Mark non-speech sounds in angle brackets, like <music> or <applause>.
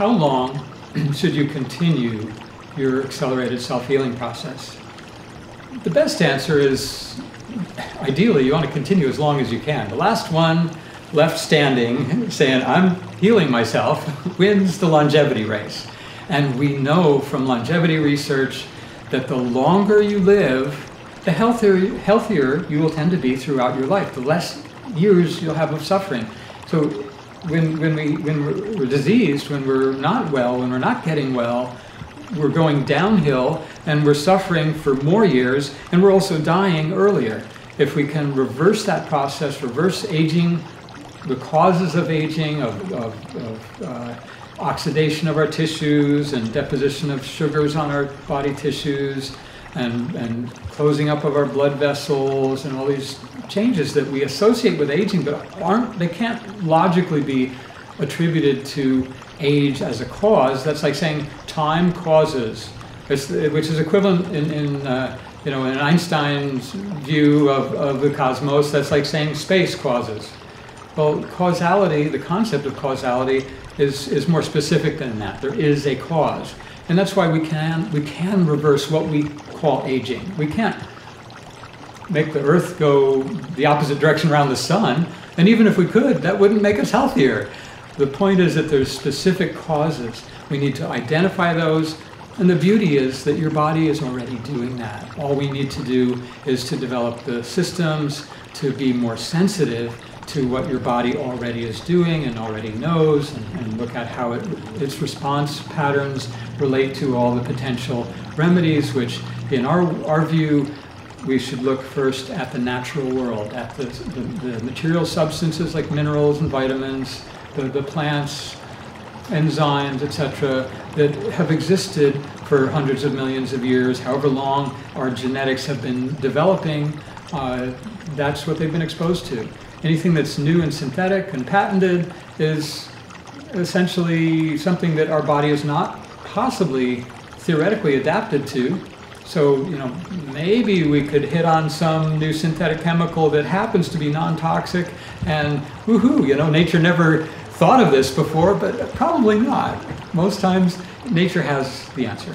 how long <clears throat> should you continue your accelerated self-healing process? The best answer is ideally you want to continue as long as you can. The last one left standing <laughs> saying, I'm healing myself, <laughs> wins the longevity race. And we know from longevity research that the longer you live, the healthier, healthier you will tend to be throughout your life, the less years you'll have of suffering. So when, when, we, when we're diseased, when we're not well, when we're not getting well, we're going downhill and we're suffering for more years and we're also dying earlier. If we can reverse that process, reverse aging, the causes of aging, of, of, of uh, oxidation of our tissues and deposition of sugars on our body tissues and, and closing up of our blood vessels and all these changes that we associate with aging but aren't they can't logically be attributed to age as a cause that's like saying time causes which is equivalent in, in uh, you know in Einstein's view of, of the cosmos that's like saying space causes well causality the concept of causality is, is more specific than that. There is a cause. And that's why we can, we can reverse what we call aging. We can't make the earth go the opposite direction around the sun. And even if we could, that wouldn't make us healthier. The point is that there's specific causes. We need to identify those. And the beauty is that your body is already doing that. All we need to do is to develop the systems to be more sensitive to what your body already is doing and already knows and, and look at how it, its response patterns relate to all the potential remedies, which in our, our view, we should look first at the natural world, at the, the, the material substances like minerals and vitamins, the, the plants, enzymes, etc., that have existed for hundreds of millions of years, however long our genetics have been developing, uh, that's what they've been exposed to. Anything that's new and synthetic and patented is essentially something that our body is not possibly theoretically adapted to. So, you know, maybe we could hit on some new synthetic chemical that happens to be non-toxic and woohoo, you know, nature never thought of this before, but probably not. Most times nature has the answer.